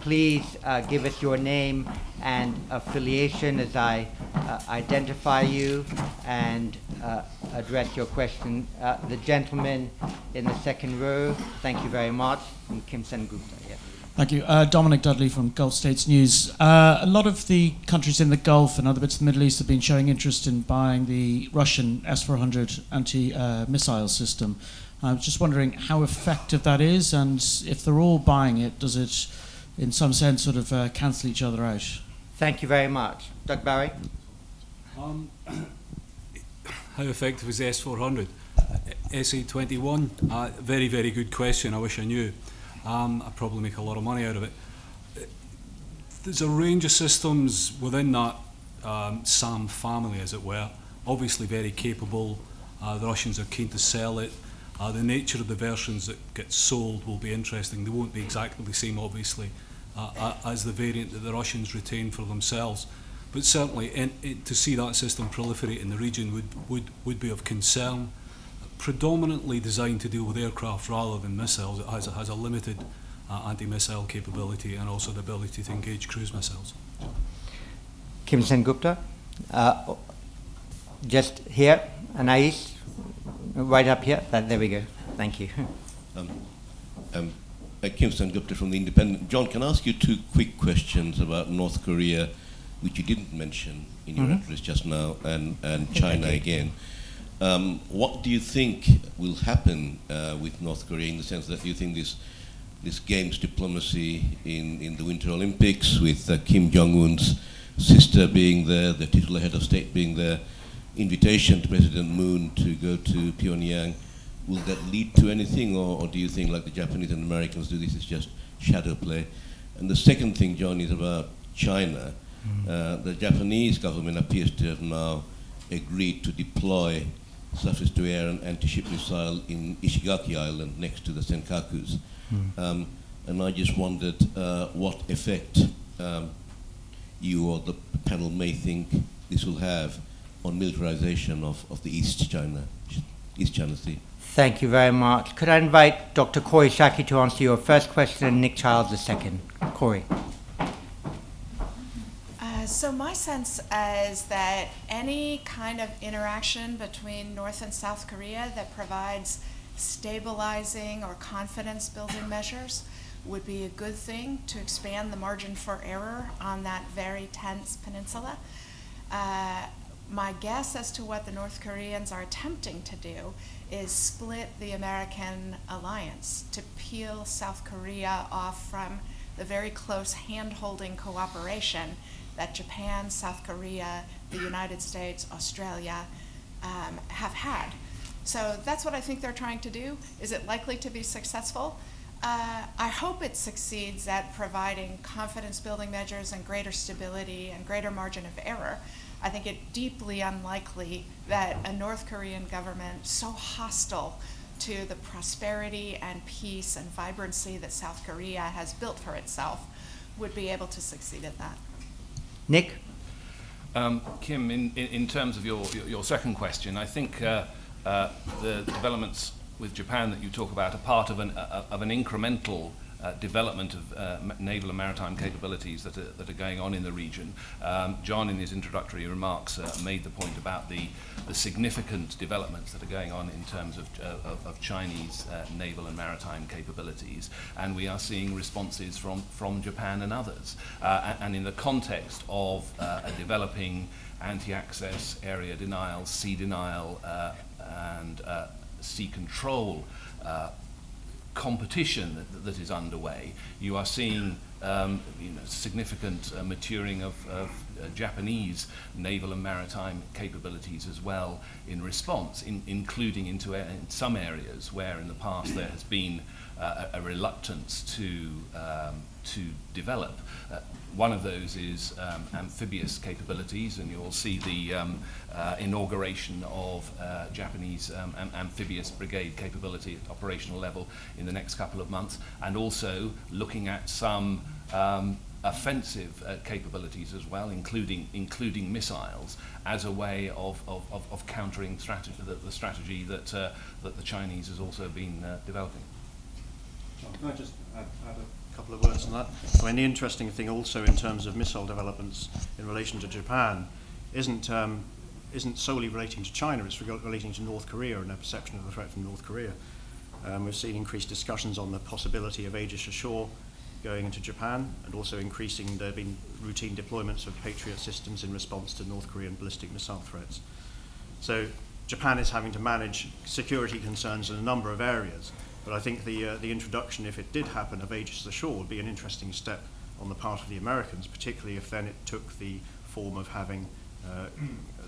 please uh, give us your name and affiliation as I uh, identify you and uh, address your question. Uh, the gentleman in the second row, thank you very much, Kim Sengupta. Yes. Thank you. Uh, Dominic Dudley from Gulf States News. Uh, a lot of the countries in the Gulf and other bits of the Middle East have been showing interest in buying the Russian S 400 anti missile system. I was just wondering how effective that is, and if they're all buying it, does it, in some sense, sort of uh, cancel each other out? Thank you very much. Doug Barrie? Um, how effective is S400? SA21? Uh, very, very good question. I wish I knew. Um, I'd probably make a lot of money out of it. There's a range of systems within that um, SAM family, as it were. Obviously very capable. Uh, the Russians are keen to sell it. Uh, the nature of the versions that get sold will be interesting. They won't be exactly the same, obviously, uh, uh as the variant that the Russians retain for themselves. But certainly, in, in, to see that system proliferate in the region would, would, would be of concern. Predominantly designed to deal with aircraft rather than missiles, it has, it has a limited uh, anti-missile capability and also the ability to engage cruise missiles. Kim Sengupta, uh, just here, Anais, right up here. That, there we go. Thank you. Um, um, uh, Kim Sengupta from the Independent. John, can I ask you two quick questions about North Korea, which you didn't mention in your mm -hmm. address just now, and, and China again? Um, what do you think will happen uh, with North Korea in the sense that you think this this games diplomacy in, in the Winter Olympics with uh, Kim Jong Un's sister being there, the titular head of state being there, invitation to President Moon to go to Pyongyang, will that lead to anything, or, or do you think, like the Japanese and Americans do, this is just shadow play? And the second thing, John, is about China. Mm. Uh, the Japanese government appears to have now agreed to deploy surface-to-air and anti-ship missile in Ishigaki Island next to the Senkakus. Mm. Um, and I just wondered uh, what effect um, you or the panel may think this will have on militarization of, of the East China, East China Sea. Thank you very much. Could I invite Dr. Kori Schake to answer your first question and Nick Childs the second? Kori. so my sense is that any kind of interaction between North and South Korea that provides stabilizing or confidence building measures would be a good thing to expand the margin for error on that very tense peninsula. Uh, my guess as to what the North Koreans are attempting to do is split the American alliance to peel South Korea off from the very close hand holding cooperation that Japan, South Korea, the United States, Australia um, have had. So that's what I think they're trying to do. Is it likely to be successful? Uh, I hope it succeeds at providing confidence building measures and greater stability and greater margin of error. I think it deeply unlikely that a North Korean government so hostile to the prosperity and peace and vibrancy that South Korea has built for itself would be able to succeed at that. Nick? Um, Kim, in, in, in, terms of your, your, your, second question, I think uh, uh, the developments with Japan that you talk about are part of an, uh, of an incremental uh, development of uh, naval and maritime capabilities that are, that are going on in the region. Um, John, in his introductory remarks, uh, made the point about the, the significant developments that are going on in terms of, uh, of, of Chinese uh, naval and maritime capabilities, and we are seeing responses from, from Japan and others. Uh, and in the context of a developing anti-access, area denial, sea denial, and sea control competition that, that is underway. You are seeing um, you know, significant uh, maturing of, of uh, Japanese naval and maritime capabilities as well in response, in, including into uh, in some areas where in the past there has been uh, a, reluctance to, um, to develop. Uh, one of those is um, amphibious capabilities, and you'll see the um, uh, inauguration of uh, Japanese um, am amphibious brigade capability at operational level in the next couple of months, and also looking at some um, offensive uh, capabilities as well, including including missiles, as a way of, of, of, of countering strategy, the, the strategy that, uh, that the Chinese has also been uh, developing. Can I just add, add a couple of words on that. I mean, the interesting thing also in terms of missile developments in relation to Japan isn't um, isn't solely relating to China, it's relating to North Korea and their perception of the threat from North Korea. Um, we've seen increased discussions on the possibility of Aegis Ashore going into Japan and also increasing, there have been routine deployments of Patriot systems in response to North Korean ballistic missile threats. So Japan is having to manage security concerns in a number of areas. But I think the, uh, the introduction, if it did happen, of Aegis Ashore would be an interesting step on the part of the Americans, particularly if then it took the form of having uh,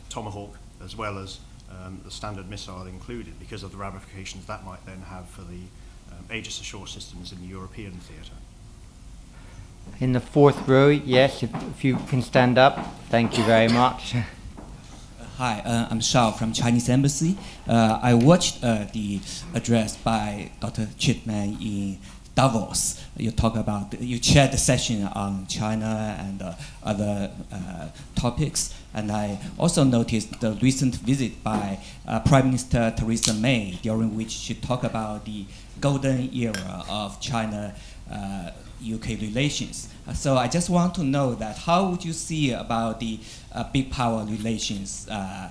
Tomahawk as well as um, the standard missile included because of the ramifications that might then have for the um, Aegis Ashore systems in the European theatre. In the fourth row, yes, if, if you can stand up. Thank you very much. Hi, uh, I'm Shao from Chinese Embassy. Uh, I watched uh, the address by Dr. Chipman in Davos. You talk about, you chaired the session on China and uh, other uh, topics. And I also noticed the recent visit by uh, Prime Minister Theresa May, during which she talked about the golden era of China UK relations. Uh, so I just want to know that how would you see about the uh, big power relations uh,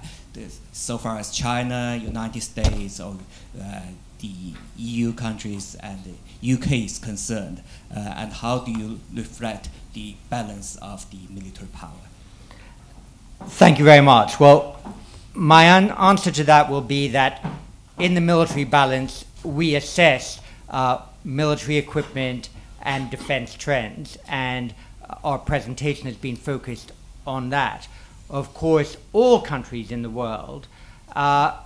so far as China, United States, or uh, the EU countries and the UK is concerned, and how do you reflect the balance of the military power? Thank you very much. Well, my answer to that will be that in the military balance, we assess uh, military equipment and defense trends, and our presentation has been focused on that. Of course, all countries in the world uh,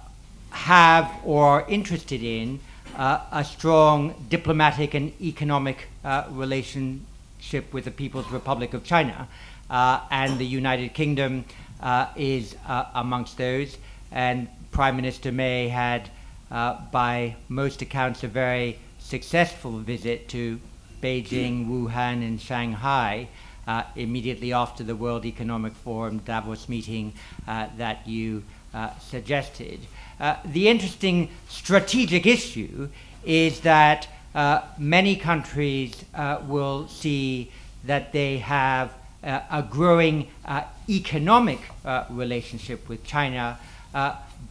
have or are interested in uh, a strong diplomatic and economic uh, relationship with the People's Republic of China, uh, and the United Kingdom uh, is uh, amongst those. And Prime Minister May had, by most accounts, a very successful visit to Beijing, Wuhan, and Shanghai uh, immediately after the World Economic Forum Davos meeting uh, that you uh, suggested. Uh, the interesting strategic issue is that uh, many countries uh, will see that they have a growing economic relationship with China,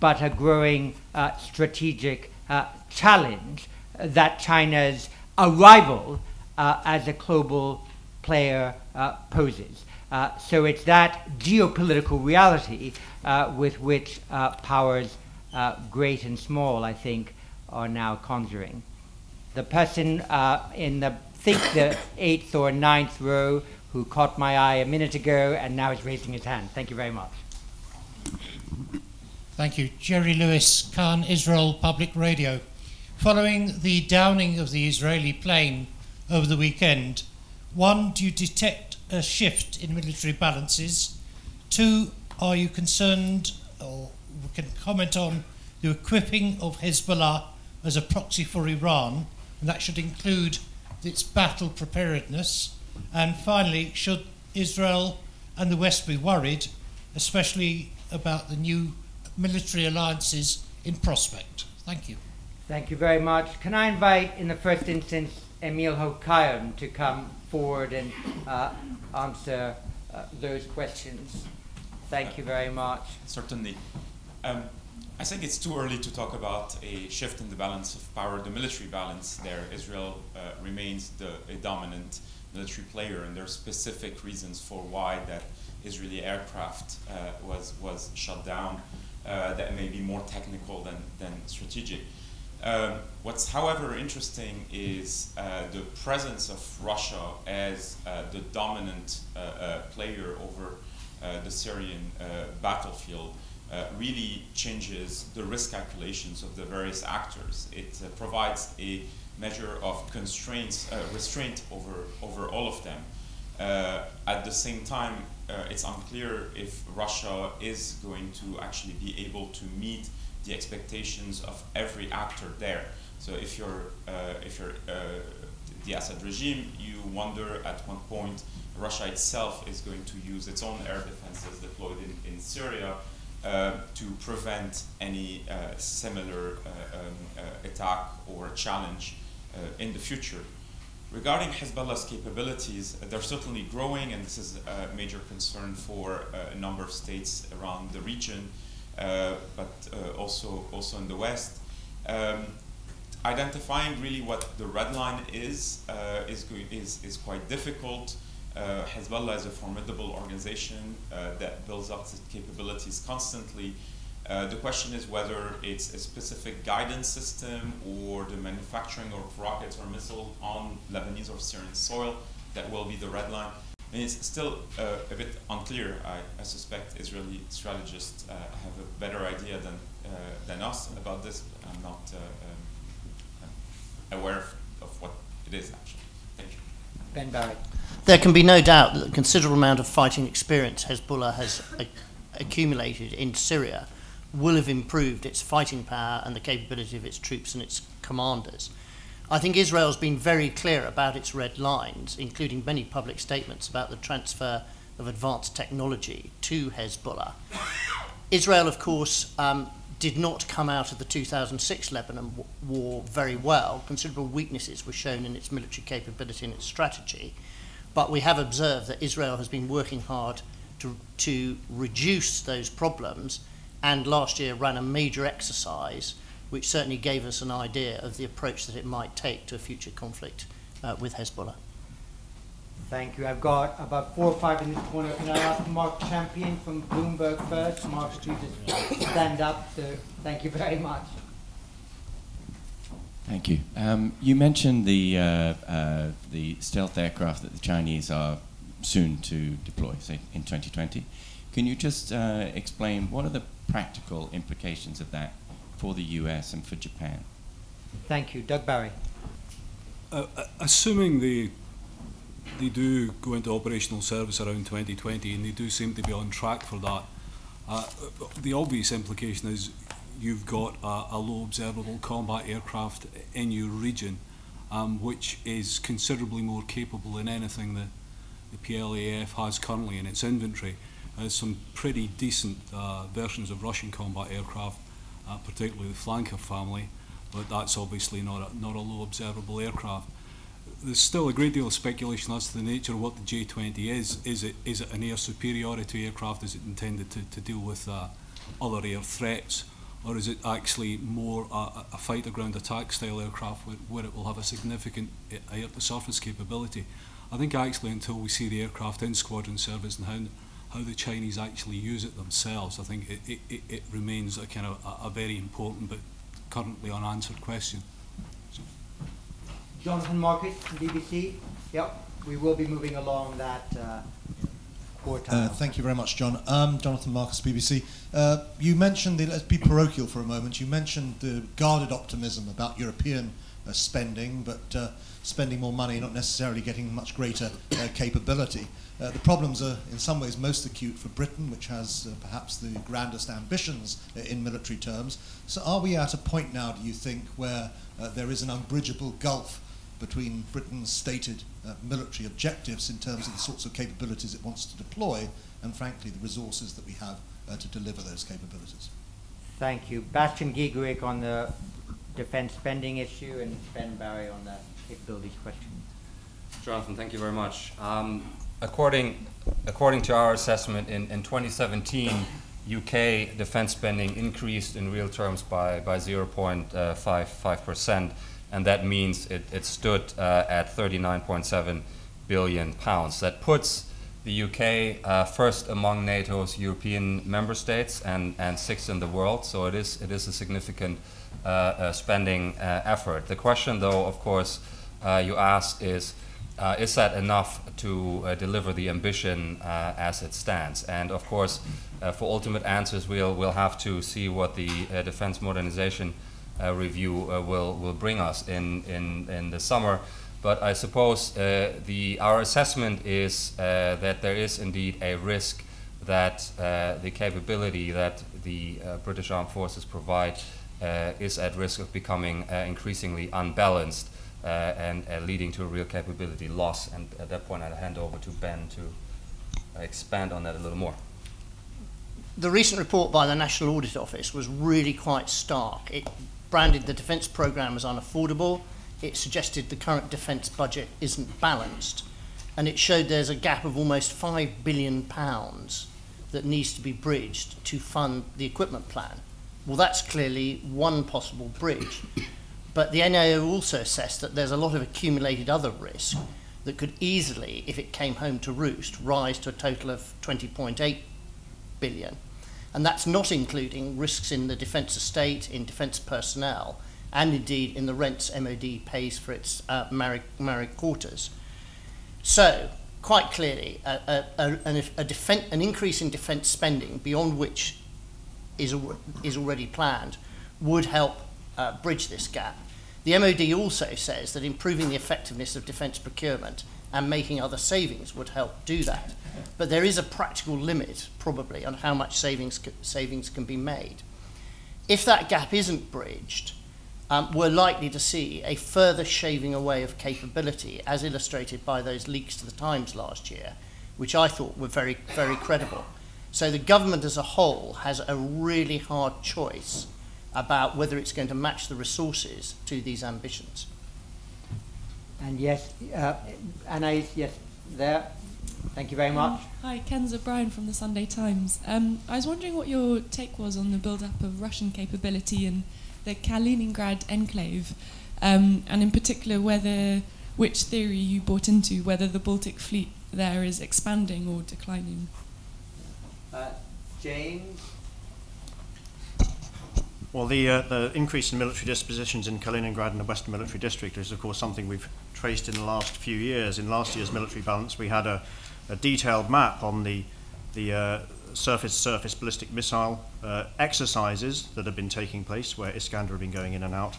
but a growing strategic challenge that China's arrival as a global player uh, poses. Uh, so it's that geopolitical reality uh, with which uh, powers, uh, great and small, I think, are now conjuring. The person in the, think the eighth or ninth row who caught my eye a minute ago and now is raising his hand. Thank you very much. Thank you. Jerry Lewis, Kan Israel Public Radio. Following the downing of the Israeli plane over the weekend. One, do you detect a shift in military balances? Two, are you concerned or can comment on the equipping of Hezbollah as a proxy for Iran? And that should include its battle preparedness. And finally, should Israel and the West be worried, especially about the new military alliances in prospect? Thank you. Thank you very much. Can I invite, in the first instance, Emile Hokayem to come forward and uh, answer uh, those questions. Thank you very much. Certainly. Um, I think it's too early to talk about a shift in the balance of power, the military balance there. Israel uh, remains the, a dominant military player, and there are specific reasons for why that Israeli aircraft uh, was, was shut down uh, that may be more technical than, than strategic. Um, what's, however, interesting is uh, the presence of Russia as uh, the dominant uh, uh player over uh, the Syrian battlefield really changes the risk calculations of the various actors. It provides a measure of constraints, restraint over, over all of them. at the same time, it's unclear if Russia is going to actually be able to meet the expectations of every actor there. So if you're, uh, if you're uh, the Assad regime, you wonder at what point Russia itself is going to use its own air defenses deployed in, in Syria uh, to prevent any uh, similar uh, um, uh, attack or challenge in the future. Regarding Hezbollah's capabilities, they're certainly growing, and this is a major concern for a number of states around the region, but uh, also also in the West. Um, identifying really what the red line is uh, is, is is quite difficult. Uh, Hezbollah is a formidable organization uh, that builds up its capabilities constantly. Uh, the question is whether it's a specific guidance system or the manufacturing of rockets or missiles on Lebanese or Syrian soil that will be the red line. And it's still uh, a bit unclear. I, I suspect Israeli strategists uh, have a better idea than, uh, than us about this. I'm not uh, um, aware of, of, what it is actually. Thank you. Ben Barry. There can be no doubt that a considerable amount of fighting experience Hezbollah has accumulated in Syria will have improved its fighting power and the capability of its troops and its commanders. I think Israel's been very clear about its red lines, including many public statements about the transfer of advanced technology to Hezbollah. Israel, of course, um, did not come out of the 2006 Lebanon war very well. Considerable weaknesses were shown in its military capability and its strategy. But we have observed that Israel has been working hard to, to reduce those problems and last year ran a major exercise which certainly gave us an idea of the approach that it might take to a future conflict uh, with Hezbollah. Thank you. I've got about four or five in this corner. Can I ask Marc Champion from Bloomberg first? Marc, to just stand up. So thank you very much. Thank you. Um, you mentioned the uh, uh, the stealth aircraft that the Chinese are soon to deploy, say in 2020. Can you just uh, explain what are the practical implications of that for the US and for Japan? Thank you. Doug Barrie. Uh, uh, assuming they, they do go into operational service around 2020 and they do seem to be on track for that, uh, the obvious implication is you've got a, a low observable combat aircraft in your region, um, which is considerably more capable than anything that the PLAF has currently in its inventory. There's some pretty decent uh, versions of Russian combat aircraft, uh, particularly the Flanker family, but that's obviously not a, not a low observable aircraft. There's still a great deal of speculation as to the nature of what the J-20 is. Is it is it an air superiority aircraft? Is it intended to, to deal with uh, other air threats? Or is it actually more a, a fighter ground attack style aircraft where, where it will have a significant air-to-surface capability? I think actually until we see the aircraft in squadron service and how how the Chinese actually use it themselves, I think it, it, it remains a kind of a, a, very important but currently unanswered question. So. Jonathan Marcus from BBC. Yep, we will be moving along that uh, uh, thank you very much, John. Um, Jonathan Marcus, BBC. Uh, you mentioned, the, let's be parochial for a moment, you mentioned the guarded optimism about European uh, spending, but uh, spending more money, not necessarily getting much greater uh, capability. Uh, the problems are in some ways most acute for Britain, which has uh, perhaps the grandest ambitions uh, in military terms. So, are we at a point now, do you think, where uh, there is an unbridgeable gulf between Britain's stated uh, military objectives in terms of the sorts of capabilities it wants to deploy and, frankly, the resources that we have uh, to deliver those capabilities? Thank you. Bastian Giegerich on the defense spending issue and Ben Barry on the capabilities question. Jonathan, thank you very much. Um, according, according to our assessment, in, in 2017, UK defense spending increased in real terms by, by 0.55%, and that means it, it stood uh, at 39.7 billion pounds. That puts the UK uh, first among NATO's European member states and, and sixth in the world, so it is, it is a significant uh, uh spending uh, effort. The question, though, of course, uh, you asked is uh, is that enough to uh, deliver the ambition uh, as it stands? And of course, uh, for ultimate answers, we'll, we'll have to see what the uh, defense modernization uh, review will, will bring us in, in, in the summer. But I suppose the, our assessment is that there is indeed a risk that the capability that the British Armed Forces provide is at risk of becoming increasingly unbalanced and uh, leading to a real capability loss. And at that point, I'd hand over to Ben to expand on that a little more. The recent report by the National Audit Office was really quite stark. It branded the defence programme as unaffordable. it suggested the current defence budget isn't balanced, and it showed there's a gap of almost five billion pounds that needs to be bridged to fund the equipment plan. Well, that's clearly one possible bridge. But the NAO also assessed that there's a lot of accumulated other risk that could easily, if it came home to roost, rise to a total of 20.8 billion. And that's not including risks in the defence estate, in defence personnel, and indeed in the rents MOD pays for its uh, married, married quarters. So, quite clearly, a, a, a, a an increase in defence spending beyond which is, is already planned would help uh, bridge this gap. The MOD also says that improving the effectiveness of defence procurement and making other savings would help do that. But there is a practical limit, probably, on how much savings, savings can be made. If that gap isn't bridged, um, we're likely to see a further shaving away of capability, as illustrated by those leaks to the Times last year, which I thought were very, very credible. So the government as a whole has a really hard choice about whether it's going to match the resources to these ambitions. And yes, uh, Anais, yes, there. Thank you very much. Um, hi, Kenza Bryan from the Sunday Times. Um, I was wondering what your take was on the build-up of Russian capability in the Kaliningrad enclave, um, and in particular whether which theory you bought into, whether the Baltic fleet there is expanding or declining. Uh, James. Well, the, uh, the increase in military dispositions in Kaliningrad and the Western Military District is, of course, something we've traced in the last few years. In last year's military balance, we had a, a detailed map on the, the uh, surface-surface ballistic missile uh, exercises that have been taking place, where Iskander have been going in and out,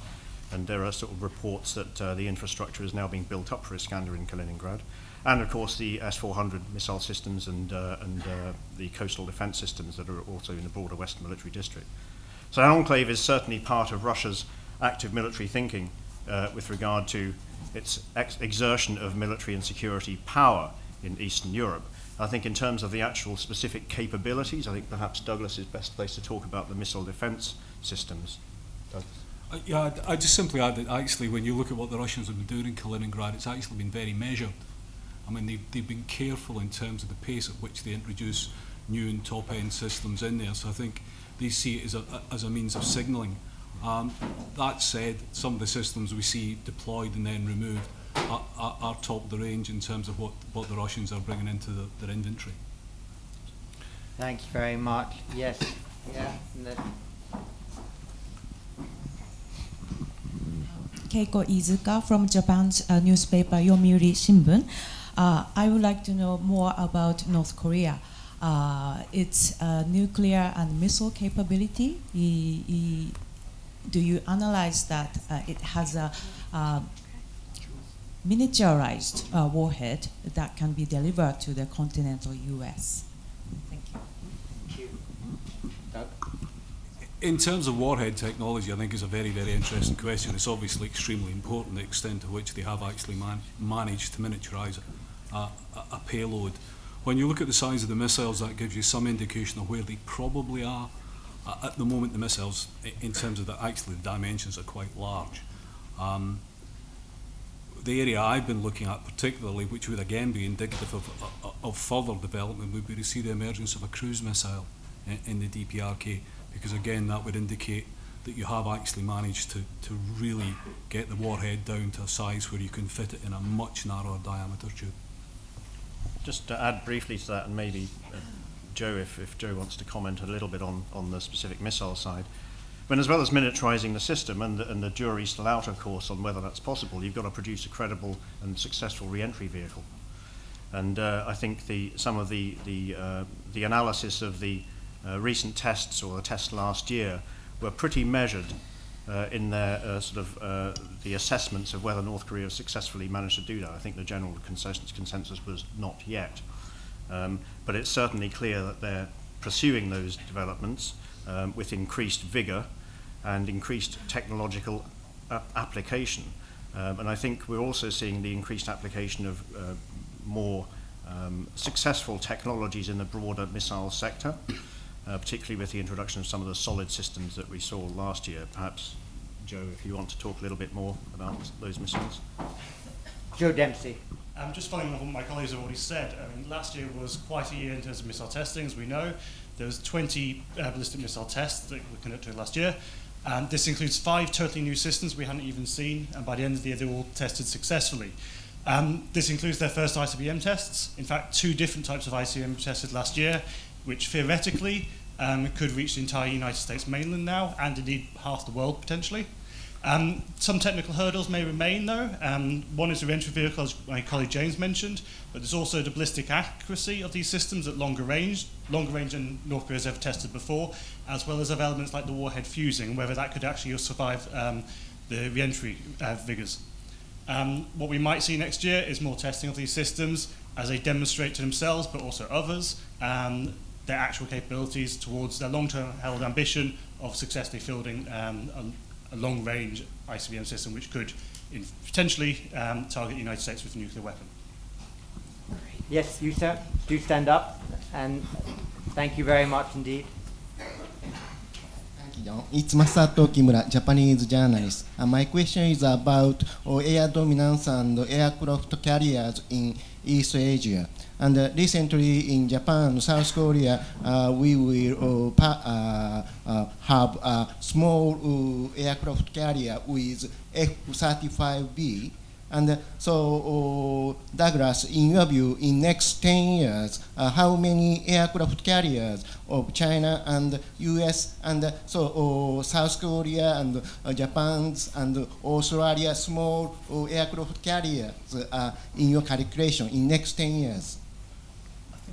and there are sort of reports that uh, the infrastructure is now being built up for Iskander in Kaliningrad. And of course, the S-400 missile systems and, uh, and uh, the coastal defense systems that are also in the broader Western Military District. So an enclave is certainly part of Russia's active military thinking uh, with regard to its ex exertion of military and security power in Eastern Europe. I think in terms of the actual specific capabilities, I think perhaps Douglas is best placed to talk about the missile defense systems. Uh, yeah, I just simply add that actually when you look at what the Russians have been doing in Kaliningrad, it's actually been very measured. I mean, they've, they've been careful in terms of the pace at which they introduce new and top-end systems in there. So I think they see it as a, as a means of signalling. Um, that said, some of the systems we see deployed and then removed are, are, are top of the range in terms of what, what the Russians are bringing into the, their inventory. Thank you very much. Yes. Yeah. Keiko Izuka from Japan's uh, newspaper Yomiuri Shimbun. Uh, I would like to know more about North Korea uh, its uh, nuclear and missile capability. do you analyze that uh, it has a uh, miniaturized uh, warhead that can be delivered to the continental U.S.? Thank you. Thank you. Doug? In terms of warhead technology, I think it's a very, very interesting question. It's obviously extremely important the extent to which they have actually man managed to miniaturize a, a, a payload. When you look at the size of the missiles, that gives you some indication of where they probably are. Uh, at the moment, the missiles, in terms of the, actually the dimensions, are quite large. Um, the area I've been looking at particularly, which would again be indicative of, of, of further development, would be to see the emergence of a cruise missile in, in the DPRK, because again, that would indicate that you have actually managed to, to really get the warhead down to a size where you can fit it in a much narrower diameter tube. Just to add briefly to that, and maybe uh, Joe, if, if Joe wants to comment a little bit on, on the specific missile side. When as well as miniaturizing the system, and the, and the jury's still out, of course, on whether that's possible, you've got to produce a credible and successful re-entry vehicle. And uh, I think the, some of the, the, uh, the analysis of the uh, recent tests or the tests last year were pretty measured uh, in their uh, sort of uh, the assessments of whether North Korea successfully managed to do that. I think the general consensus, consensus was not yet. Um, but it's certainly clear that they're pursuing those developments um, with increased vigor and increased technological application. Um, and I think we're also seeing the increased application of uh, more um, successful technologies in the broader missile sector. Uh, particularly with the introduction of some of the solid systems that we saw last year. Perhaps Joe, if you want to talk a little bit more about those missiles. Joe Dempsey. Um, just following on what my colleagues have already said, I mean, last year was quite a year in terms of missile testing, as we know. There was 20 uh, ballistic missile tests that were conducted last year. Um, this includes five totally new systems we hadn't even seen, and by the end of the year, they were all tested successfully. Um, this includes their first ICBM tests. In fact, two different types of ICBM tested last year, which theoretically um, could reach the entire United States mainland now, and indeed half the world potentially. Um, some technical hurdles may remain, though. Um, one is the reentry vehicle, as my colleague James mentioned, but there's also the ballistic accuracy of these systems at longer range, longer range than North Korea has ever tested before, as well as of elements like the warhead fusing, whether that could actually survive um, the reentry uh, vigors. Um, what we might see next year is more testing of these systems as they demonstrate to themselves, but also others, um, their actual capabilities towards their long-term held ambition of successfully fielding um, a, a long-range ICBM system which could in, potentially um, target the United States with a nuclear weapon. Yes, you sir, do stand up and thank you very much indeed. Thank you. It's Masato Kimura, Japanese journalist. Uh, my question is about uh, air dominance and aircraft carriers in East Asia. And uh, recently in Japan, South Korea, uh, we will uh, uh, have a small aircraft carrier with F-35B and so, uh, Douglas, in your view, in next 10 years, uh, how many aircraft carriers of China and U.S. and uh, so South Korea and Japan and Australia small aircraft carriers in your calculation in next 10 years?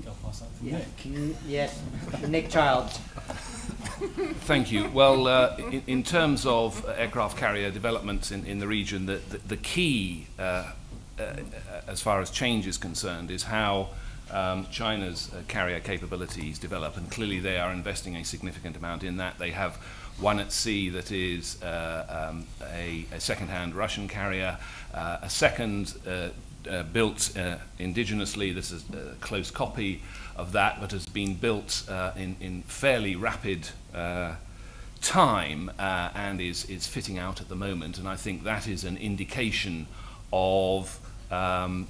I think I'll pass that to yeah. Nick. Yes, Nick Childs. Thank you. Well, uh, in, in, terms of aircraft carrier developments in, in the region, the, the, the key, uh, uh, as far as change is concerned, is how um, China's uh, carrier capabilities develop. And clearly, they are investing a significant amount in that. They have one at sea that is uh, um, a, a second-hand Russian carrier, uh, a second uh, built uh, indigenously. This is a close copy of that, but has been built uh, in, in fairly rapid uh, time uh, and is, is fitting out at the moment. And I think that is an indication of um,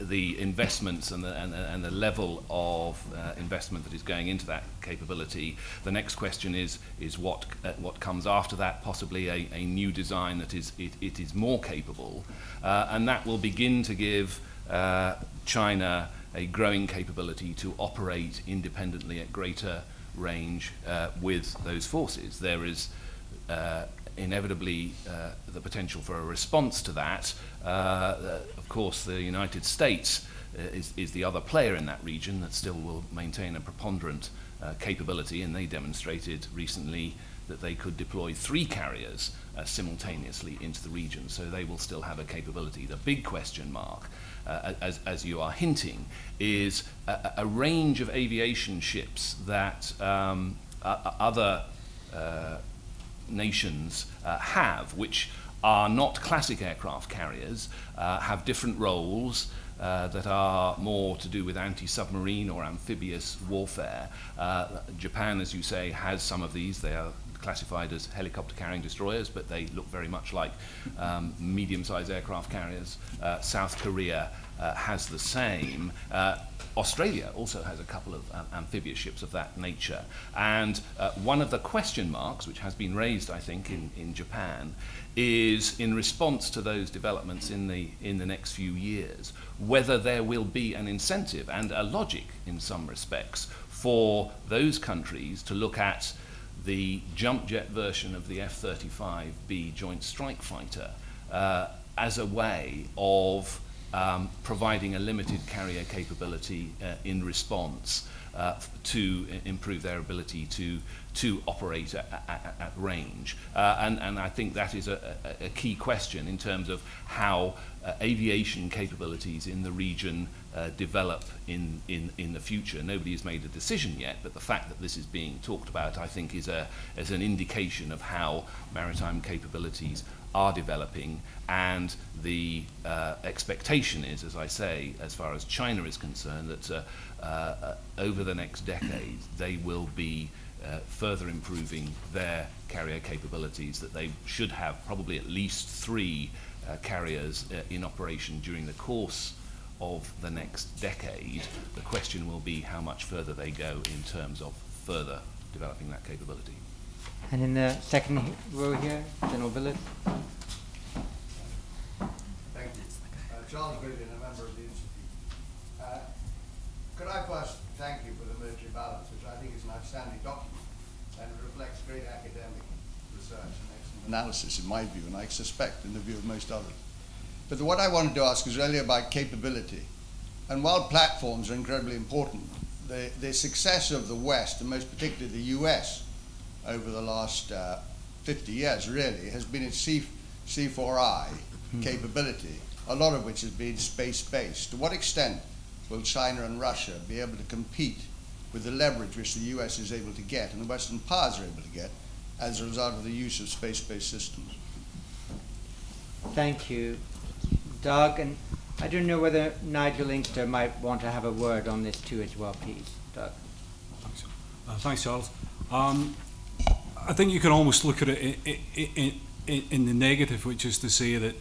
the investments and the, and, and the level of uh, investment that is going into that capability. The next question is, is what, uh, what comes after that, possibly a, a new design that is, it, it is more capable. Uh, and that will begin to give uh, China a growing capability to operate independently at greater range uh, with those forces. There is uh, inevitably uh, the potential for a response to that. Uh, of course, the United States uh, is, is the other player in that region that still will maintain a preponderant uh, capability, and they demonstrated recently that they could deploy three carriers uh, simultaneously into the region, so they will still have a capability. The big question mark, uh, as, as you are hinting, is a, a range of aviation ships that um, other uh, nations uh, have, which are not classic aircraft carriers, uh, have different roles. Uh, that are more to do with anti-submarine or amphibious warfare. Uh, Japan, as you say, has some of these. They are classified as helicopter-carrying destroyers, but they look very much like um, medium-sized aircraft carriers. Uh, South Korea has the same. Uh, Australia also has a couple of um, amphibious ships of that nature. And uh, one of the question marks, which has been raised, I think, in, in Japan, is in response to those developments in the, in the next few years, whether there will be an incentive and a logic in some respects for those countries to look at the jump jet version of the F 35B Joint Strike Fighter uh, as a way of um, providing a limited carrier capability uh, in response uh, to improve their ability to to operate at, at, at range. Uh, and, and I think that is a, a, a key question in terms of how uh, aviation capabilities in the region uh, develop in, in, in the future. Nobody has made a decision yet, but the fact that this is being talked about, I think, is, a, is an indication of how maritime capabilities are developing and the uh, expectation is, as I say, as far as China is concerned, that uh, uh, over the next decade they will be uh, further improving their carrier capabilities, that they should have probably at least three carriers in operation during the course of the next decade. The question will be how much further they go in terms of further developing that capability. And in the second row here, General Villas. Thank you. Uh, Charles Gradin, a member of the Institute. Uh, could I first thank you for the military balance, which I think is an outstanding document and reflects great academic research and excellent analysis, in my view, and I suspect in the view of most others. But what I wanted to ask is really about capability. And while platforms are incredibly important, the, the success of the West, and most particularly the US, over the last uh, 50 years, really, has been its C, C4I hmm. capability, a lot of which has been space-based. To what extent will China and Russia be able to compete with the leverage which the US is able to get and the Western powers are able to get as a result of the use of space-based systems? Thank you. Doug, and I don't know whether Nigel Inkster might want to have a word on this too as well, please. Doug. Thanks, uh, thanks Charles. Um, I think you can almost look at it in, in, in, the negative, which is to say that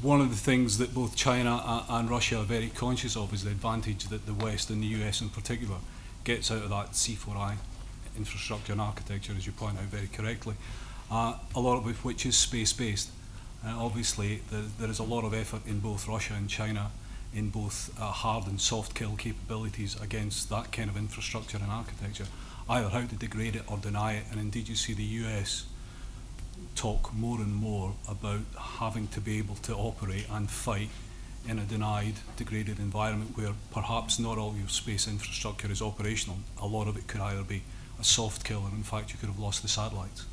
one of the things that both China and Russia are very conscious of is the advantage that the West and the US in particular gets out of that C4I infrastructure and architecture, as you point out very correctly, uh, a lot of which is space-based. Uh, obviously, the, there is a lot of effort in both Russia and China in both uh, hard and soft kill capabilities against that kind of infrastructure and architecture, either how to degrade it or deny it. And indeed, you see the US talk more and more about having to be able to operate and fight in a denied, degraded environment where perhaps not all your space infrastructure is operational. A lot of it could either be a soft kill, or in fact, you could have lost the satellites.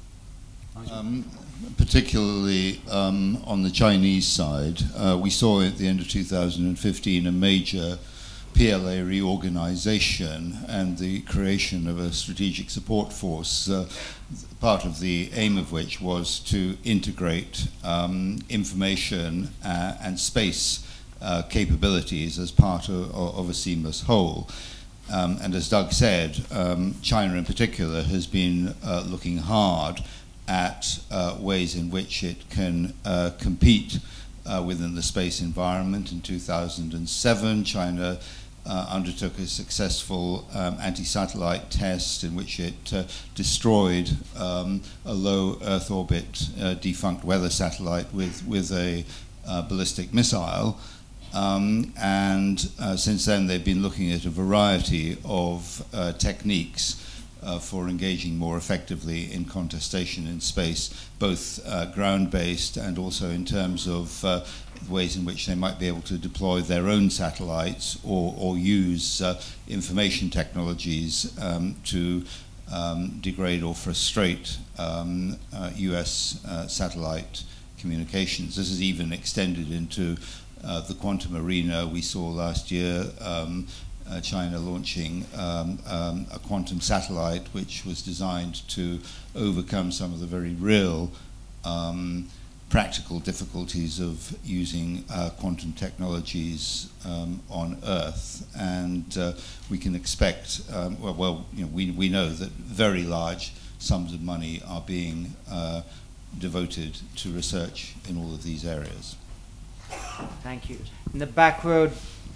Um, particularly um, on the Chinese side, uh, we saw at the end of 2015 a major PLA reorganization and the creation of a strategic support force, uh, part of the aim of which was to integrate um, information uh, and space uh, capabilities as part of, of a seamless whole. Um, and as Doug said, um, China in particular has been uh, looking hard at uh, ways in which it can uh, compete within the space environment. In 2007, China uh, undertook a successful um, anti-satellite test in which it uh, destroyed um, a low Earth orbit uh, defunct weather satellite with, with a ballistic missile. Um, and since then, they've been looking at a variety of techniques uh, for engaging more effectively in contestation in space, both uh, ground-based and also in terms of uh, ways in which they might be able to deploy their own satellites or, or use uh, information technologies um, to um, degrade or frustrate um, US uh, uh, satellite communications. This is even extended into the quantum arena we saw last year um, uh, China launching um, um, a quantum satellite which was designed to overcome some of the very real um, practical difficulties of using uh, quantum technologies um, on Earth. And uh, we can expect, um, well, well you know, we, we know that very large sums of money are being uh, devoted to research in all of these areas. Thank you. In the back row,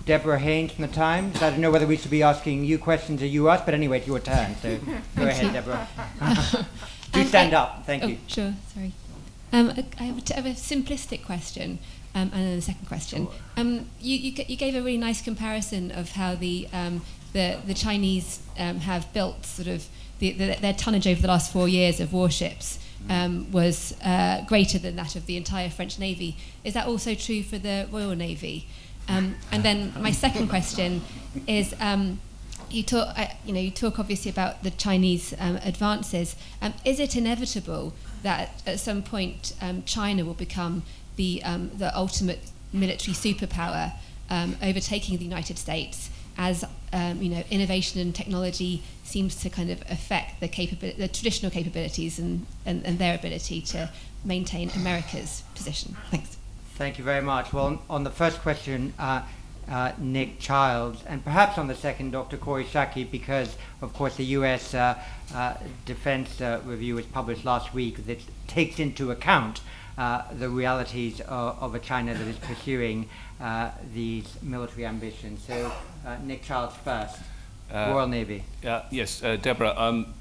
Deborah Haynes from the Times. I don't know whether we should be asking you questions or you us, but anyway, it's your turn. So go ahead, Deborah. Do stand up. Thank oh, you. Sure. Sorry. Um, I, have a, I have a simplistic question. Um, and then the second question. Um, you, you, you, gave a really nice comparison of how the, um, the, the Chinese um, have built sort of the, the, their tonnage over the last four years of warships um, was uh, greater than that of the entire French Navy. Is that also true for the Royal Navy? Um, and then my second question is, um, you talk, uh, you know, you talk obviously about the Chinese um, advances. Um, is it inevitable that at some point um, China will become the um, the ultimate military superpower, overtaking the United States? As you know, innovation and technology seems to kind of affect the, the traditional capabilities and, and, and their ability to maintain America's position. Thanks. Thank you very much. Well, on the first question, uh, uh, Nick Childs, and perhaps on the second, Dr. Kori Schake, because, of course, the U.S. Uh, uh, Defense uh, Review was published last week that takes into account uh, the realities of, of, a China that is pursuing uh, these military ambitions. So, Nick Childs first, Royal Navy. yes, Deborah. Um,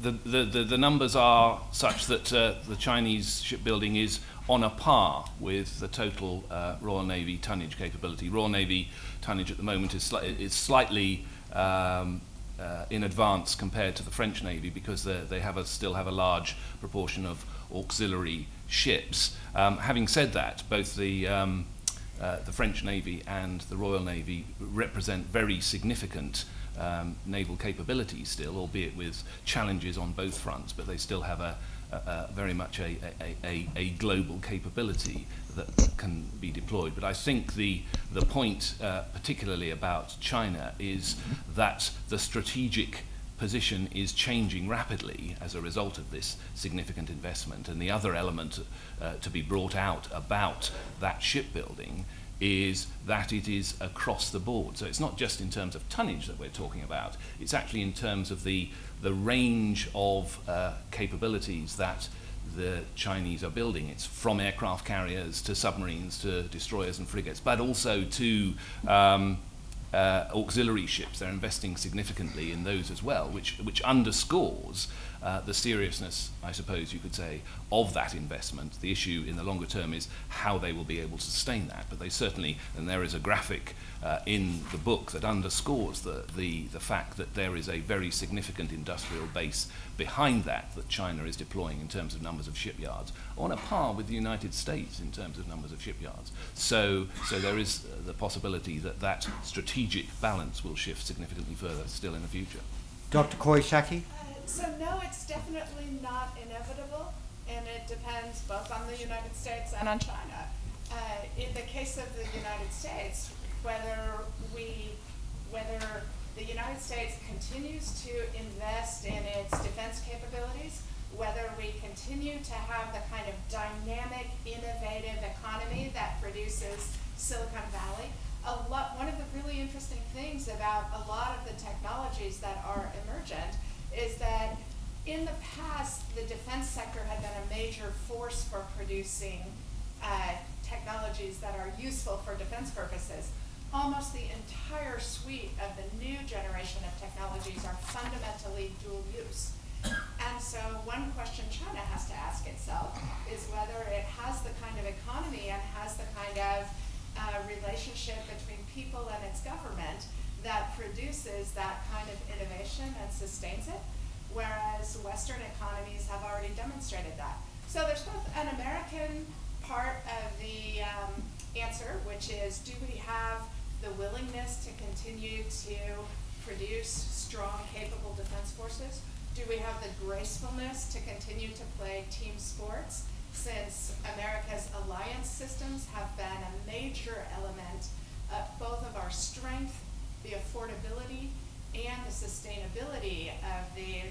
the, the, the, numbers are such that the Chinese shipbuilding is on a par with the total uh, Royal Navy tonnage capability. Royal Navy tonnage at the moment is, sli is slightly um, uh, in advance compared to the French Navy because they have a, still have a large proportion of auxiliary ships. Um, having said that, both the, um, uh, the French Navy and the Royal Navy represent very significant um, naval capabilities still, albeit with challenges on both fronts, but they still have a, uh, very much a, a, a, a, global capability that can be deployed. But I think the, the point, uh, particularly about China, is that the strategic position is changing rapidly as a result of this significant investment. And the other element uh, to be brought out about that shipbuilding is that it is across the board. So it's not just in terms of tonnage that we're talking about, it's actually in terms of the the range of uh, capabilities that the Chinese are building. It's from aircraft carriers to submarines to destroyers and frigates, but also to um, uh, auxiliary ships. They're investing significantly in those as well, which, which underscores uh, the seriousness, I suppose you could say, of that investment. The issue in the longer term is how they will be able to sustain that. But they certainly, and there is a graphic uh, in the book that underscores the, the, the fact that there is a very significant industrial base behind that that China is deploying in terms of numbers of shipyards, on a par with the United States in terms of numbers of shipyards. So, so there is uh, the possibility that that strategic balance will shift significantly further still in the future. Dr. Kori Schake? So no, it's definitely not inevitable, and it depends both on the United States and on China. Uh, in the case of the United States, whether we, whether the United States continues to invest in its defense capabilities, whether we continue to have the kind of dynamic, innovative economy that produces Silicon Valley. A lot, one of the really interesting things about a lot of the technologies that are emergent is that in the past, the defense sector had been a major force for producing uh, technologies that are useful for defense purposes. Almost the entire suite of the new generation of technologies are fundamentally dual use. And so one question China has to ask itself is whether it has the kind of economy and has the kind of uh, relationship between people and its government that produces that kind of innovation and sustains it, whereas Western economies have already demonstrated that. So there's both an American part of the um, answer, which is do we have the willingness to continue to produce strong, capable defense forces? Do we have the gracefulness to continue to play team sports? Since America's alliance systems have been a major element of both of our strength the affordability and the sustainability of the,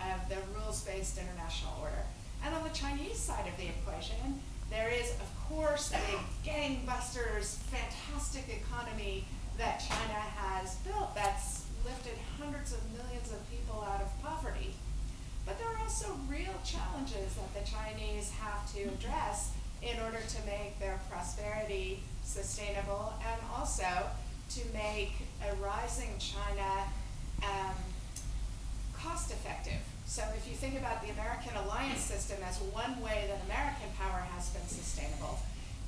of the rules-based international order. And on the Chinese side of the equation, there is, of course, the gangbusters, fantastic economy that China has built that's lifted hundreds of millions of people out of poverty. But there are also real challenges that the Chinese have to address in order to make their prosperity sustainable and also to make a rising China um, cost effective. So if you think about the American alliance system as one way that American power has been sustainable,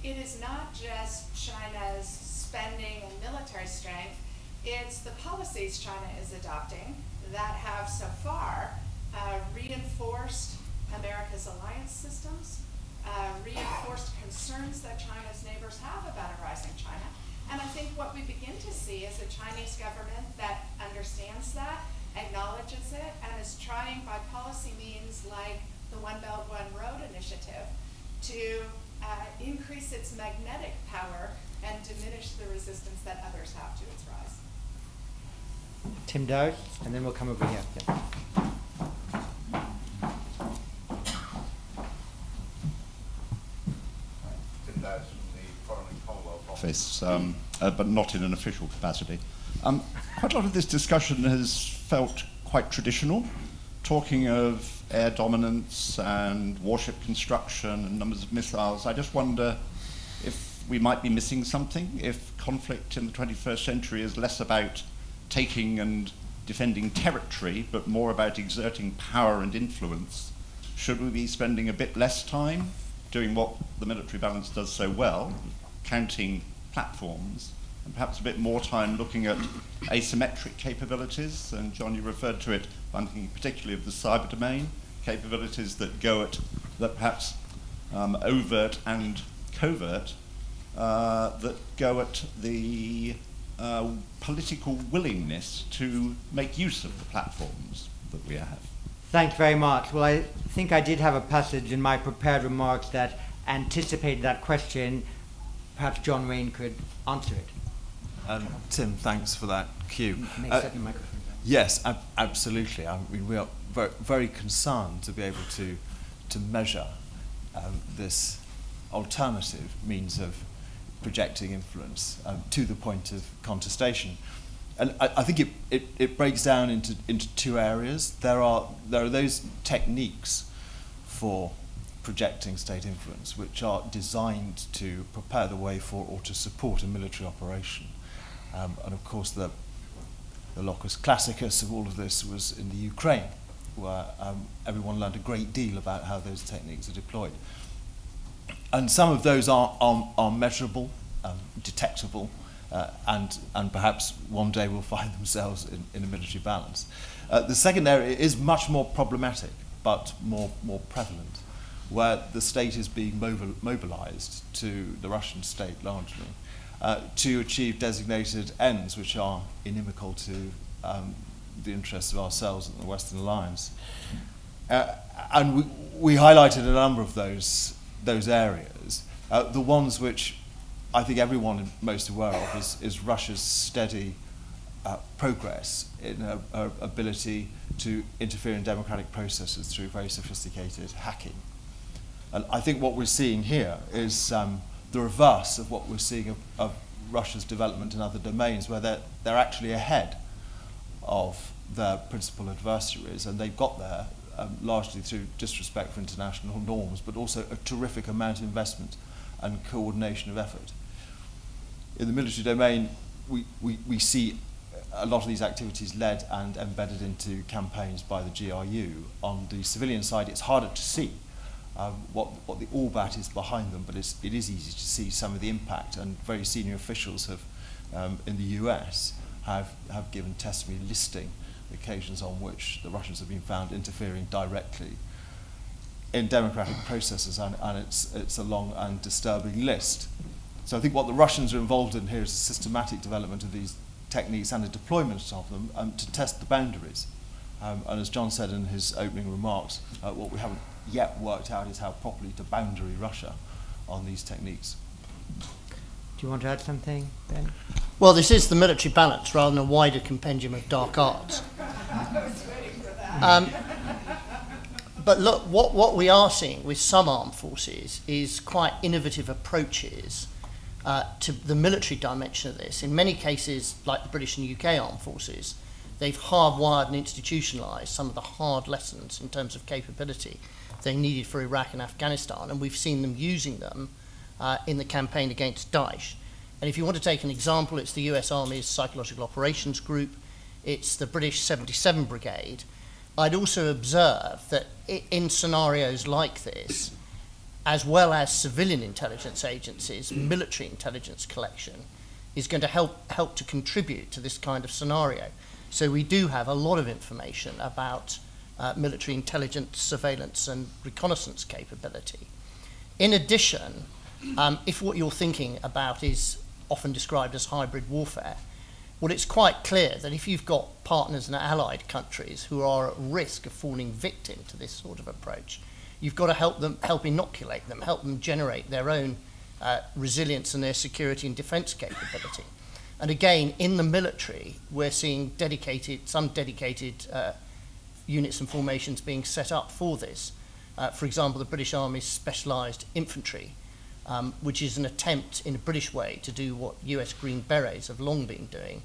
it is not just China's spending and military strength, it's the policies China is adopting that have so far uh, reinforced America's alliance systems, uh, reinforced concerns that China's neighbors have about a rising China, and I think what we begin to see is a Chinese government that understands that, acknowledges it, and is trying by policy means like the One Belt, One Road initiative to uh, increase its magnetic power and diminish the resistance that others have to its rise. Tim Dowd, and then we'll come over here. Yeah. Office, um, uh, but not in an official capacity. Um, quite a lot of this discussion has felt quite traditional, talking of air dominance and warship construction and numbers of missiles. I just wonder if we might be missing something, if conflict in the 21st century is less about taking and defending territory, but more about exerting power and influence. Should we be spending a bit less time doing what the military balance does so well, counting platforms, and perhaps a bit more time looking at asymmetric capabilities? And John, you referred to it, I'm thinking particularly of the cyber domain, capabilities that go at, that perhaps um, overt and covert, uh, that go at the uh, political willingness to make use of the platforms that we have. Thank you very much. Well, I think I did have a passage in my prepared remarks that anticipated that question. Perhaps John Raine could answer it. Um, Tim, thanks for that cue. Uh, yes, ab- absolutely. I mean, we are very, very concerned to be able to, to measure um, this alternative means of projecting influence um, to the point of contestation. And I, I think it, it, it breaks down into, into two areas. There are, there are those techniques for projecting state influence which are designed to prepare the way for or to support a military operation. Um, and of course, the, the locus classicus of all of this was in the Ukraine, where um, everyone learned a great deal about how those techniques are deployed. And some of those are, are, are measurable, um, detectable, uh, and, and perhaps one day will find themselves in, in a military balance. Uh, the second area is much more problematic, but more, more prevalent, where the state is being mobil- mobilized to the Russian state largely uh, to achieve designated ends which are inimical to um, the interests of ourselves and the Western Alliance. Uh, and we, we highlighted a number of those, those areas. Uh, the ones which I think everyone is most aware of is, is Russia's steady uh, progress in her, her ability to interfere in democratic processes through very sophisticated hacking. And I think what we're seeing here is um, the reverse of what we're seeing of, of Russia's development in other domains, where they're, they're actually ahead of their principal adversaries, and they've got there um, largely through disrespect for international norms, but also a terrific amount of investment and coordination of effort. In the military domain, we, we, we see a lot of these activities led and embedded into campaigns by the GRU. On the civilian side, it's harder to see um, what, what the ORBAT is behind them, but it's, it is easy to see some of the impact, and very senior officials have, um, in the US have, have given testimony listing the occasions on which the Russians have been found interfering directly in democratic processes, and, and it's, it's a long and disturbing list. So I think what the Russians are involved in here is a systematic development of these techniques and a deployment of them um, to test the boundaries. Um, and as John said in his opening remarks, uh, what we haven't yet worked out is how properly to boundary Russia on these techniques. Do you want to add something, Ben? Well, this is the military balance rather than a wider compendium of dark arts. Um, but look, what, what we are seeing with some armed forces is quite innovative approaches uh, to the military dimension of this. In many cases, like the British and UK armed forces, they've hardwired and institutionalized some of the hard lessons in terms of capability they needed for Iraq and Afghanistan, and we've seen them using them uh, in the campaign against Daesh. And if you want to take an example, it's the US Army's Psychological Operations Group, it's the British 77 Brigade. I'd also observe that in scenarios like this, as well as civilian intelligence agencies, military intelligence collection is going to help, help to contribute to this kind of scenario. So we do have a lot of information about uh, military intelligence, surveillance, and reconnaissance capability. In addition, um, if what you're thinking about is often described as hybrid warfare, well, it's quite clear that if you've got partners and allied countries who are at risk of falling victim to this sort of approach, you've got to help them, help inoculate them, help them generate their own uh, resilience and their security and defense capability. And again, in the military, we're seeing dedicated, some dedicated uh, units and formations being set up for this. Uh, for example, the British Army's specialised infantry um, which is an attempt in a British way to do what US Green Berets have long been doing,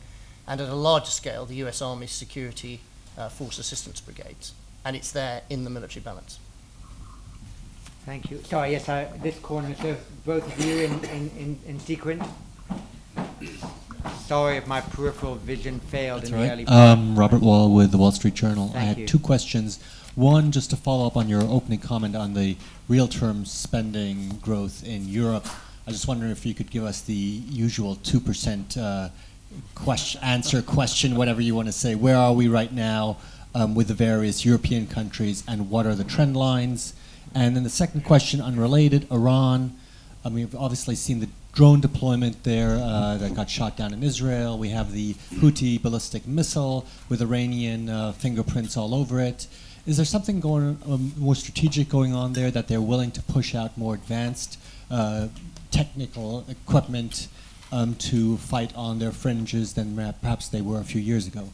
and at a larger scale, the US Army's Security uh, Force Assistance Brigades. And it's there in the military balance. Thank you. Sorry, yes, I, this corner, so both of you in, in, in, in sequence. Sorry if my peripheral vision failed That's in right. the early. Um, Robert Wall with the Wall Street Journal. I Thank had you. two questions. One, just to follow up on your opening comment on the real term spending growth in Europe. I just wondering if you could give us the usual 2% uh, question, answer question, whatever you want to say. Where are we right now um, with the various European countries and what are the trend lines? And then the second question, unrelated, Iran. I mean, we've obviously seen the drone deployment there uh, that got shot down in Israel. We have the Houthi ballistic missile with Iranian uh, fingerprints all over it. Is there something going um, more strategic going on there that they're willing to push out more advanced uh, technical equipment um, to fight on their fringes than perhaps they were a few years ago?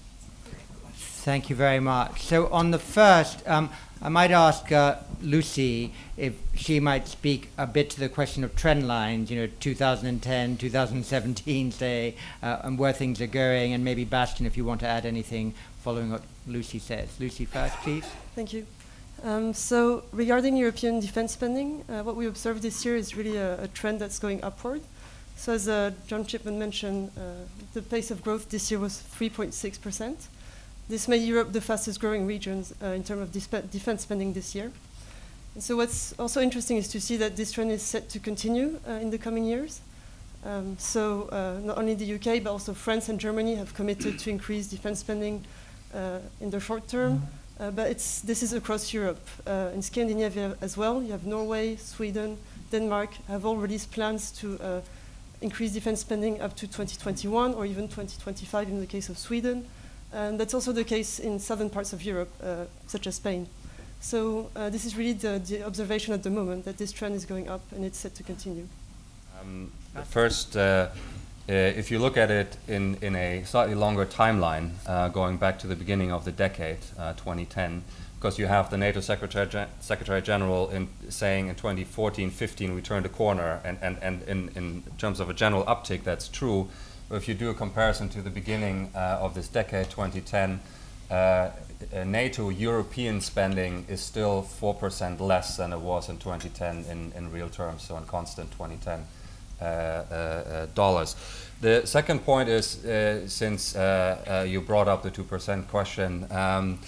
Thank you very much. So on the first, um, I might ask uh, Lucy if she might speak a bit to the question of trend lines, you know, 2010, 2017, say, uh, and where things are going, and maybe Bastian, if you want to add anything following what Lucy says. Lucy first, please. Thank you. Um, so regarding European defense spending, uh, what we observed this year is really a, a trend that's going upward. So as uh, John Chipman mentioned, uh, the pace of growth this year was 3.6 percent. This made Europe the fastest growing region uh, in terms of defense spending this year. And so what's also interesting is to see that this trend is set to continue uh, in the coming years. Um, so uh, not only the UK, but also France and Germany have committed to increase defense spending uh, in the short term. Uh, but it's, this is across Europe. Uh, in Scandinavia as well, you have Norway, Sweden, Denmark have all released plans to uh, increase defense spending up to 2021 or even 2025 in the case of Sweden. And that's also the case in southern parts of Europe, uh, such as Spain. So uh, this is really the, the observation at the moment that this trend is going up and it's set to continue. Um, first, uh, uh, if you look at it in, in a slightly longer timeline, uh, going back to the beginning of the decade, uh, 2010, because you have the NATO Secretary, Gen- Secretary General in saying in 2014 15 we turned a corner, and, and, and in, in terms of a general uptick, that's true. If you do a comparison to the beginning uh, of this decade, 2010, uh, NATO European spending is still 4% less than it was in 2010 in, in real terms, so in constant 2010 uh, uh, uh, dollars. The second point is uh, since you brought up the 2% question, um,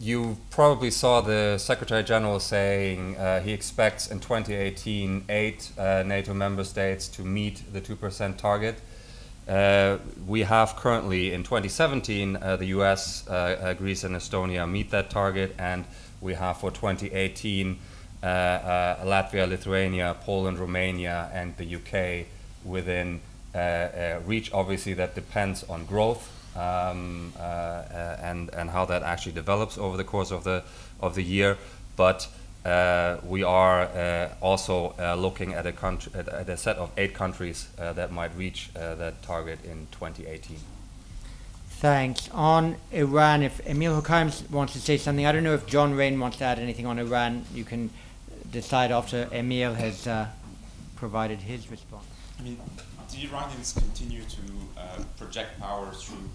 you probably saw the Secretary General saying uh, he expects in 2018 eight uh, NATO member states to meet the 2% target. Uh, we have currently in 2017 uh, the US, uh, uh, Greece, and Estonia meet that target, and we have for 2018 uh, uh, Latvia, Lithuania, Poland, Romania, and the UK within reach. Obviously, that depends on growth um, uh, uh, and and how that actually develops over the course of the of the year. But uh, we are uh, also uh, looking at a country at, at a set of eight countries uh, that might reach uh, that target in 2018. Thanks. On Iran, if Emile Hokayem wants to say something, I don't know if John Raine wants to add anything on Iran. You can decide after Emil has uh, provided his response. I mean, the Iranians continue to uh, project power through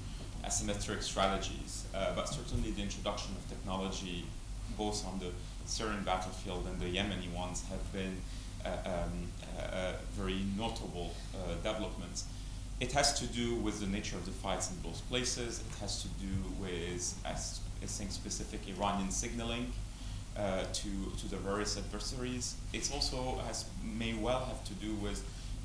asymmetric strategies, uh, but certainly the introduction of technology, both on the Syrian battlefield and the Yemeni ones, have been uh, um, uh, very notable developments. It has to do with the nature of the fights in both places. It has to do with, I think, specific Iranian signaling uh, to to the various adversaries. It also has may well have to do with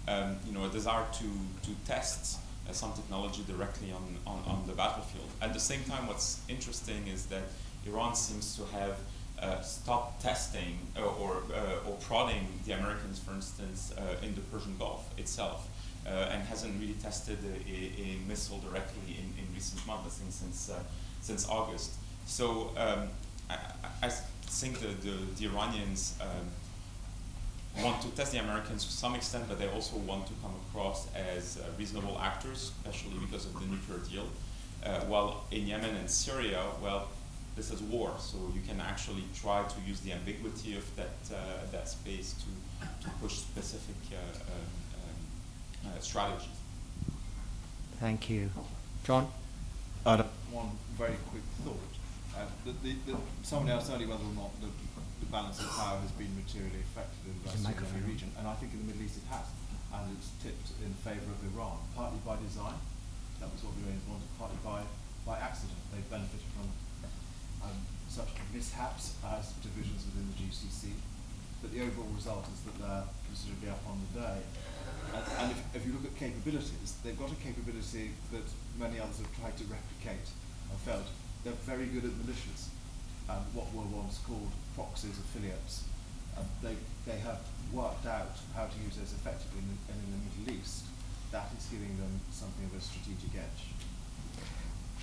um, you know a desire to to test uh, some technology directly on, on on the battlefield. At the same time, what's interesting is that Iran seems to have uh, stopped testing uh, or uh, or prodding the Americans, for instance, uh, in the Persian Gulf itself. And hasn't really tested a, a, a missile directly in, in recent months, I think since since August. So um, I, I I think the, the, the Iranians um, want to test the Americans to some extent, but they also want to come across as uh, reasonable actors, especially because of the nuclear deal. Uh, while in Yemen and Syria, well, this is war. So you can actually try to use the ambiguity of that uh, that space to, to push specific uh, um, um, strategies. Thank you, John. one very quick thought. Uh, the, the, the, somebody asked earlier whether or not the, the balance of power has been materially affected in the Western region, and I think in the Middle East it has, and it's tipped in favour of Iran, partly by design, that was what the Iranians wanted, partly by, by accident. They benefited from um, such mishaps as divisions within the GCC, but the overall result is that they're considerably up on the day. And, and if, if you look at capabilities, they've got a capability that many others have tried to replicate and failed. They're very good at militias, and what were once called proxies, affiliates. And they, they have worked out how to use those effectively, in, and in the Middle East, that is giving them something of a strategic edge.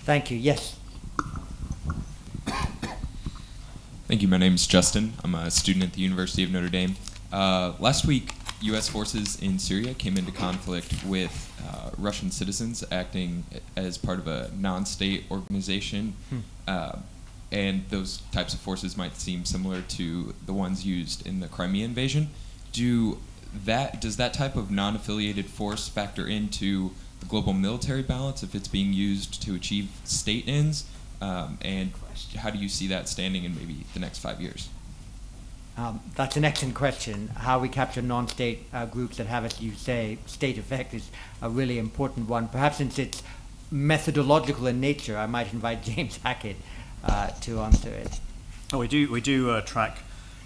Thank you. Yes. Thank you. My name is Justin. I'm a student at the University of Notre Dame. Uh, last week, U.S. forces in Syria came into conflict with uh, Russian citizens acting as part of a non-state organization, hmm. uh, and those types of forces might seem similar to the ones used in the Crimea invasion. Do that does that type of non-affiliated force factor into the global military balance if it's being used to achieve state ends? Um, and how do you see that standing in maybe the next five years? Um, that's an excellent question. How we capture non-state uh, groups that have, as you say, state effect is a really important one. Perhaps since it's methodological in nature, I might invite James Hackett uh, to answer it. Oh, we do, we do uh, track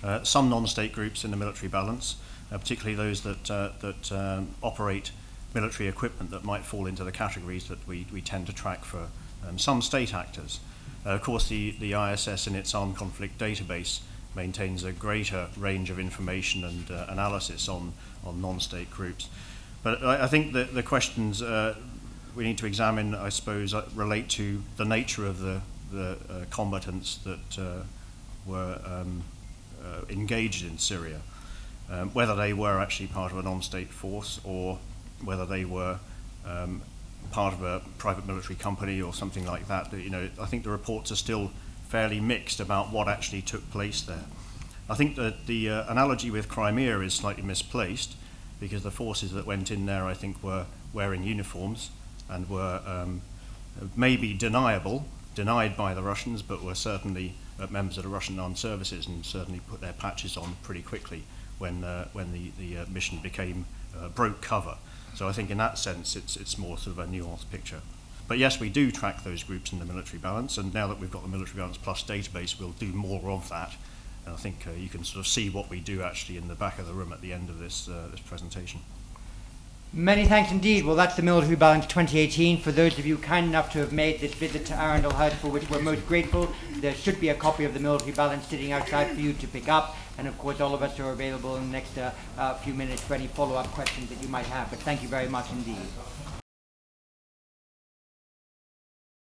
uh, some non-state groups in the military balance, uh, particularly those that, uh, that um, operate military equipment that might fall into the categories that we, we tend to track for um, some state actors. of course, the, the ISS in its armed conflict database maintains a greater range of information and uh, analysis on, on non-state groups. But I, I think that the questions uh, we need to examine, I suppose, uh, relate to the nature of the, the uh, combatants that uh, were um, uh, engaged in Syria, um, whether they were actually part of a non-state force or whether they were um, part of a private military company or something like that. You know, I think the reports are still fairly mixed about what actually took place there. I think that the uh, analogy with Crimea is slightly misplaced because the forces that went in there, I think, were wearing uniforms and were um, maybe deniable, denied by the Russians, but were certainly uh, members of the Russian armed services and certainly put their patches on pretty quickly when uh, when the the uh, mission became uh, broke cover. So I think in that sense, it's it's more sort of a nuanced picture. But yes, we do track those groups in the military balance, and now that we've got the military balance plus database, we'll do more of that. And I think uh, you can sort of see what we do actually in the back of the room at the end of this uh, this presentation. Many thanks indeed. Well, that's the Military Balance 2018. For those of you kind enough to have made this visit to Arundel House, for which we're most grateful, there should be a copy of the Military Balance sitting outside for you to pick up. And of course, all of us are available in the next uh, uh, few minutes for any follow up questions that you might have. But thank you very much indeed.